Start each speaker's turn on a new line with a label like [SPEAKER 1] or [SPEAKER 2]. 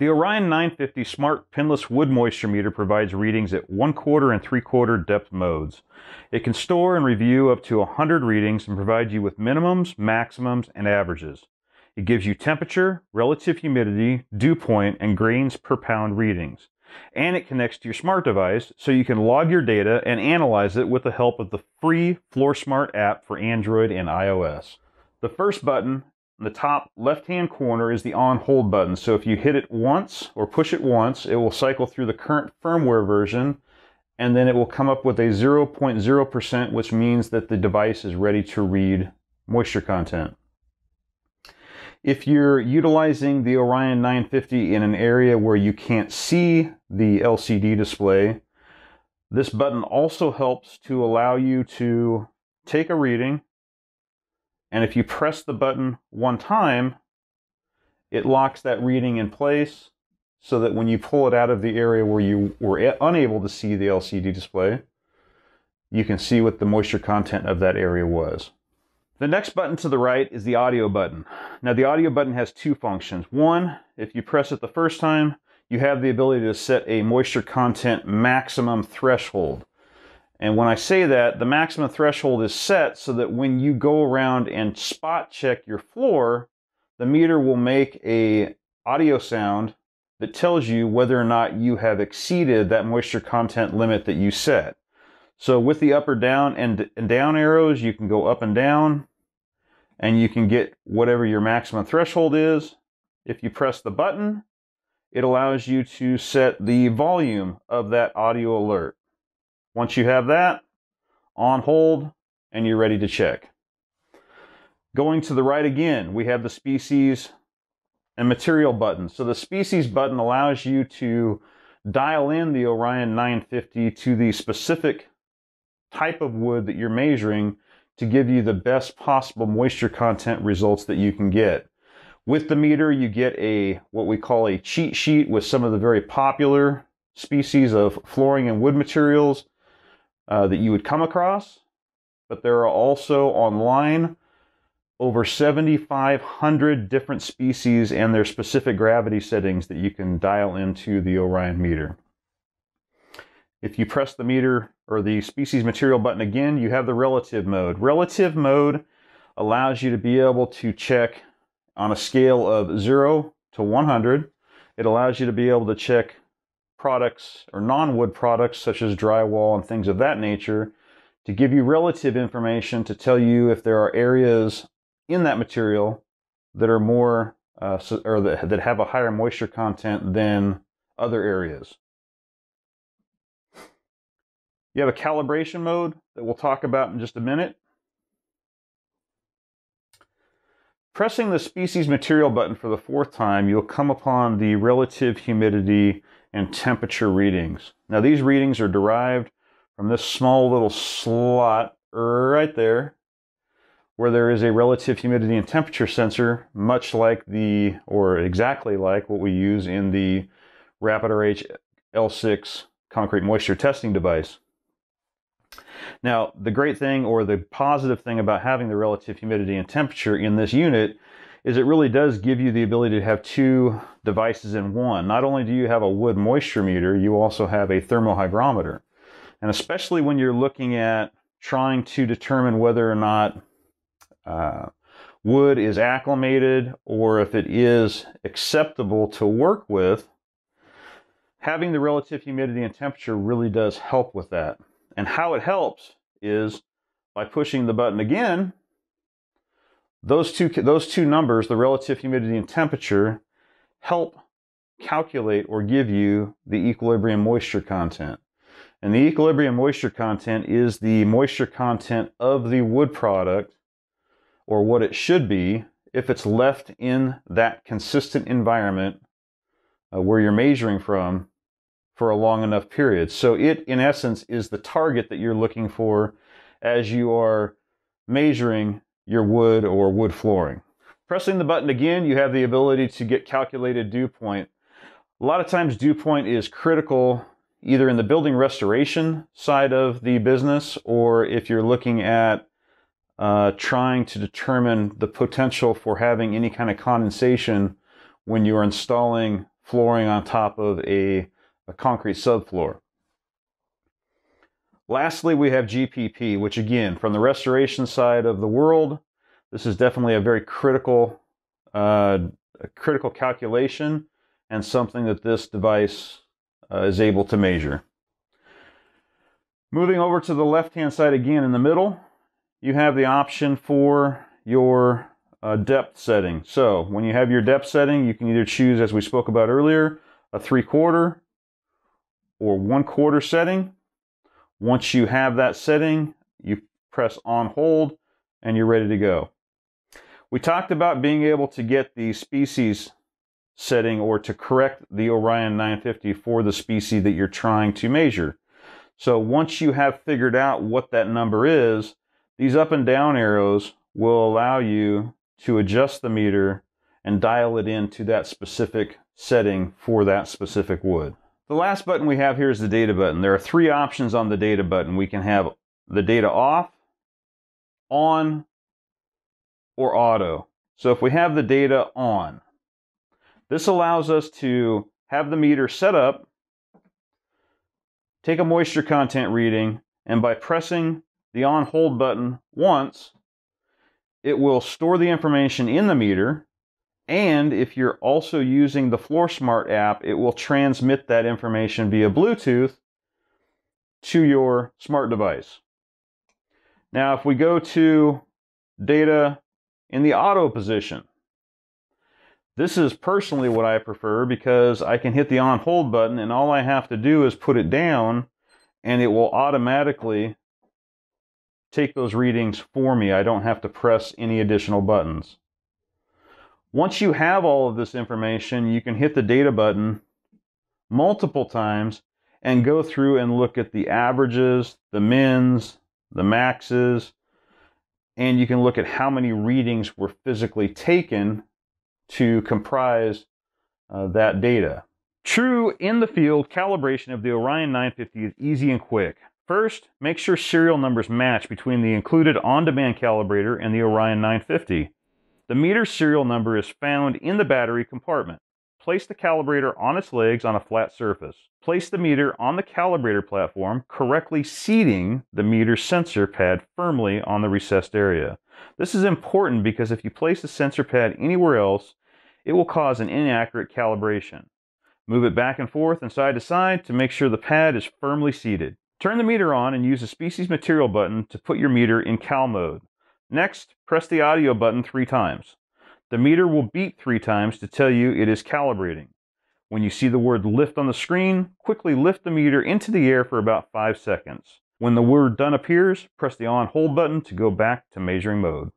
[SPEAKER 1] The Orion 950 Smart Pinless Wood Moisture Meter provides readings at 1 quarter and 3 quarter depth modes. It can store and review up to 100 readings and provide you with minimums, maximums, and averages. It gives you temperature, relative humidity, dew point, and grains per pound readings. And it connects to your smart device so you can log your data and analyze it with the help of the free FloorSmart app for Android and iOS. The first button in the top left hand corner is the on hold button. So if you hit it once or push it once, it will cycle through the current firmware version and then it will come up with a 0.0%, which means that the device is ready to read moisture content. If you're utilizing the Orion 950 in an area where you can't see the LCD display, this button also helps to allow you to take a reading and if you press the button one time, it locks that reading in place so that when you pull it out of the area where you were unable to see the LCD display, you can see what the moisture content of that area was. The next button to the right is the audio button. Now the audio button has two functions. One, if you press it the first time, you have the ability to set a moisture content maximum threshold. And when I say that, the maximum threshold is set so that when you go around and spot check your floor, the meter will make a audio sound that tells you whether or not you have exceeded that moisture content limit that you set. So with the up or down and, and down arrows, you can go up and down and you can get whatever your maximum threshold is. If you press the button, it allows you to set the volume of that audio alert. Once you have that, on hold, and you're ready to check. Going to the right again, we have the species and material button. So the species button allows you to dial in the Orion 950 to the specific type of wood that you're measuring to give you the best possible moisture content results that you can get. With the meter, you get a what we call a cheat sheet with some of the very popular species of flooring and wood materials uh, that you would come across, but there are also online over 7,500 different species and their specific gravity settings that you can dial into the Orion meter. If you press the meter or the species material button again, you have the relative mode. Relative mode allows you to be able to check on a scale of 0 to 100. It allows you to be able to check products or non-wood products such as drywall and things of that nature to give you relative information to tell you if there are areas in that material that are more uh, or that, that have a higher moisture content than other areas. You have a calibration mode that we'll talk about in just a minute. Pressing the species material button for the fourth time, you'll come upon the relative humidity and temperature readings. Now these readings are derived from this small little slot right there where there is a relative humidity and temperature sensor much like the or exactly like what we use in the RapidRH L6 concrete moisture testing device. Now, the great thing or the positive thing about having the relative humidity and temperature in this unit is it really does give you the ability to have two devices in one. Not only do you have a wood moisture meter, you also have a thermohygrometer. And especially when you're looking at trying to determine whether or not uh, wood is acclimated or if it is acceptable to work with, having the relative humidity and temperature really does help with that. And how it helps is by pushing the button again, those two, those two numbers, the relative humidity and temperature, help calculate or give you the equilibrium moisture content. And the equilibrium moisture content is the moisture content of the wood product or what it should be if it's left in that consistent environment uh, where you're measuring from for a long enough period. So it, in essence, is the target that you're looking for as you are measuring your wood or wood flooring. Pressing the button again, you have the ability to get calculated dew point. A lot of times dew point is critical either in the building restoration side of the business or if you're looking at uh, trying to determine the potential for having any kind of condensation when you're installing flooring on top of a, a concrete subfloor. Lastly, we have GPP, which again, from the restoration side of the world, this is definitely a very critical, uh, critical calculation and something that this device uh, is able to measure. Moving over to the left-hand side again in the middle, you have the option for your uh, depth setting. So when you have your depth setting, you can either choose, as we spoke about earlier, a three-quarter or one-quarter setting. Once you have that setting, you press on hold and you're ready to go. We talked about being able to get the species setting or to correct the Orion 950 for the species that you're trying to measure. So once you have figured out what that number is, these up and down arrows will allow you to adjust the meter and dial it into that specific setting for that specific wood. The last button we have here is the data button. There are three options on the data button. We can have the data off, on, or auto. So if we have the data on, this allows us to have the meter set up, take a moisture content reading, and by pressing the on hold button once, it will store the information in the meter and if you're also using the FloorSmart app, it will transmit that information via Bluetooth to your smart device. Now, if we go to data in the auto position, this is personally what I prefer because I can hit the on hold button and all I have to do is put it down and it will automatically take those readings for me. I don't have to press any additional buttons. Once you have all of this information, you can hit the data button multiple times and go through and look at the averages, the mins, the maxes, and you can look at how many readings were physically taken to comprise uh, that data. True in the field calibration of the Orion 950 is easy and quick. First, make sure serial numbers match between the included on-demand calibrator and the Orion 950. The meter serial number is found in the battery compartment. Place the calibrator on its legs on a flat surface. Place the meter on the calibrator platform, correctly seating the meter sensor pad firmly on the recessed area. This is important because if you place the sensor pad anywhere else, it will cause an inaccurate calibration. Move it back and forth and side to side to make sure the pad is firmly seated. Turn the meter on and use the species material button to put your meter in cal mode. Next, press the audio button three times. The meter will beep three times to tell you it is calibrating. When you see the word lift on the screen, quickly lift the meter into the air for about five seconds. When the word done appears, press the on hold button to go back to measuring mode.